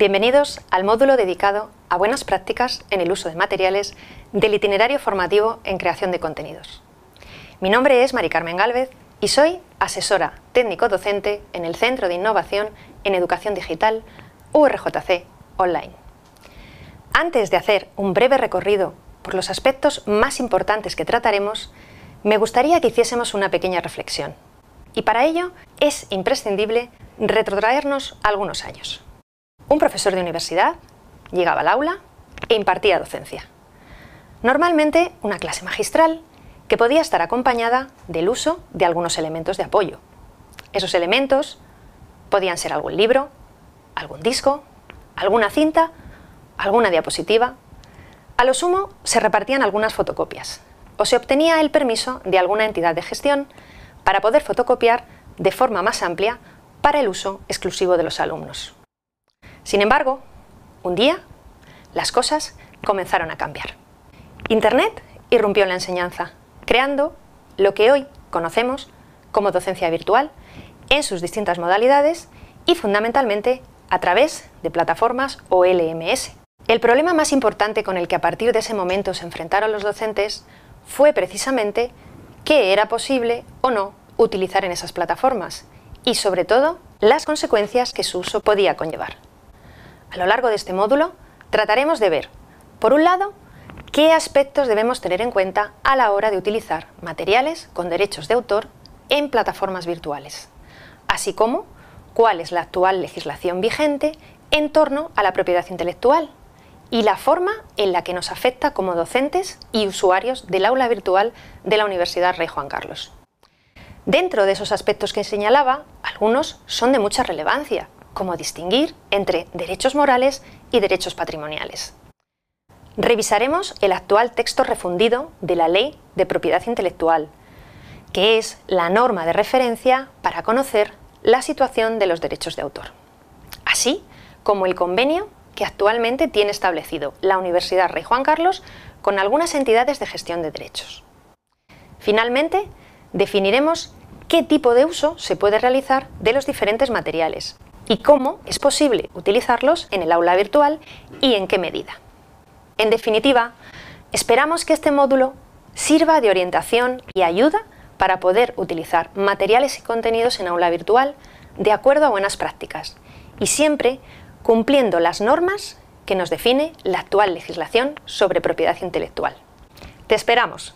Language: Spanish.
Bienvenidos al módulo dedicado a buenas prácticas en el uso de materiales del itinerario formativo en creación de contenidos. Mi nombre es Mari Carmen Gálvez y soy asesora técnico-docente en el Centro de Innovación en Educación Digital URJC Online. Antes de hacer un breve recorrido por los aspectos más importantes que trataremos, me gustaría que hiciésemos una pequeña reflexión. Y para ello es imprescindible retrotraernos algunos años. Un profesor de universidad llegaba al aula e impartía docencia. Normalmente una clase magistral que podía estar acompañada del uso de algunos elementos de apoyo. Esos elementos podían ser algún libro, algún disco, alguna cinta, alguna diapositiva. A lo sumo se repartían algunas fotocopias o se obtenía el permiso de alguna entidad de gestión para poder fotocopiar de forma más amplia para el uso exclusivo de los alumnos. Sin embargo, un día las cosas comenzaron a cambiar. Internet irrumpió en la enseñanza, creando lo que hoy conocemos como docencia virtual en sus distintas modalidades y fundamentalmente a través de plataformas o LMS. El problema más importante con el que a partir de ese momento se enfrentaron los docentes fue precisamente qué era posible o no utilizar en esas plataformas y sobre todo las consecuencias que su uso podía conllevar. A lo largo de este módulo trataremos de ver, por un lado, qué aspectos debemos tener en cuenta a la hora de utilizar materiales con derechos de autor en plataformas virtuales, así como cuál es la actual legislación vigente en torno a la propiedad intelectual y la forma en la que nos afecta como docentes y usuarios del aula virtual de la Universidad Rey Juan Carlos. Dentro de esos aspectos que señalaba, algunos son de mucha relevancia, como distinguir entre derechos morales y derechos patrimoniales. Revisaremos el actual texto refundido de la Ley de Propiedad Intelectual, que es la norma de referencia para conocer la situación de los derechos de autor, así como el convenio que actualmente tiene establecido la Universidad Rey Juan Carlos con algunas entidades de gestión de derechos. Finalmente, definiremos qué tipo de uso se puede realizar de los diferentes materiales y cómo es posible utilizarlos en el aula virtual y en qué medida. En definitiva, esperamos que este módulo sirva de orientación y ayuda para poder utilizar materiales y contenidos en aula virtual de acuerdo a buenas prácticas y siempre cumpliendo las normas que nos define la actual legislación sobre propiedad intelectual. Te esperamos.